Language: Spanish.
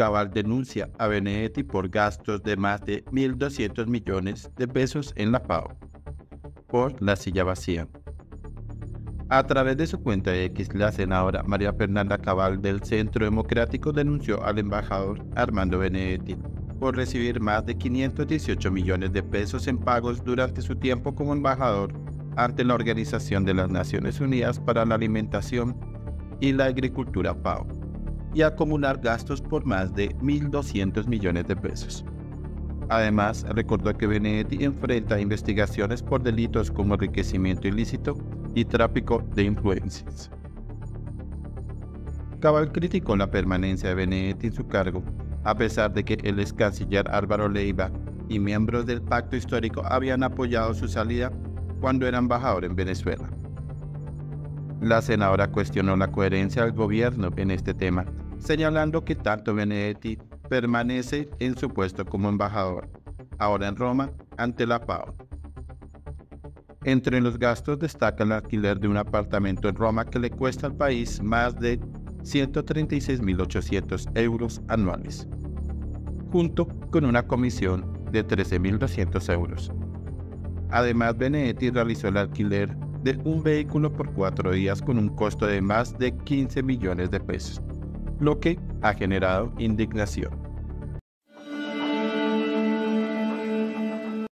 Cabal denuncia a Benedetti por gastos de más de 1.200 millones de pesos en la PAO por la silla vacía. A través de su cuenta X, la senadora María Fernanda Cabal del Centro Democrático denunció al embajador Armando Benedetti por recibir más de 518 millones de pesos en pagos durante su tiempo como embajador ante la Organización de las Naciones Unidas para la Alimentación y la Agricultura FAO y acumular gastos por más de 1.200 millones de pesos. Además, recordó que Benedetti enfrenta investigaciones por delitos como enriquecimiento ilícito y tráfico de influencias. Cabal criticó la permanencia de Benedetti en su cargo, a pesar de que el ex canciller Álvaro Leiva y miembros del pacto histórico habían apoyado su salida cuando era embajador en Venezuela. La senadora cuestionó la coherencia del gobierno en este tema, señalando que tanto Benedetti permanece en su puesto como embajador, ahora en Roma, ante la PAO. Entre los gastos destaca el alquiler de un apartamento en Roma que le cuesta al país más de 136.800 euros anuales, junto con una comisión de 13.200 euros. Además, Benedetti realizó el alquiler de un vehículo por cuatro días con un costo de más de 15 millones de pesos, lo que ha generado indignación.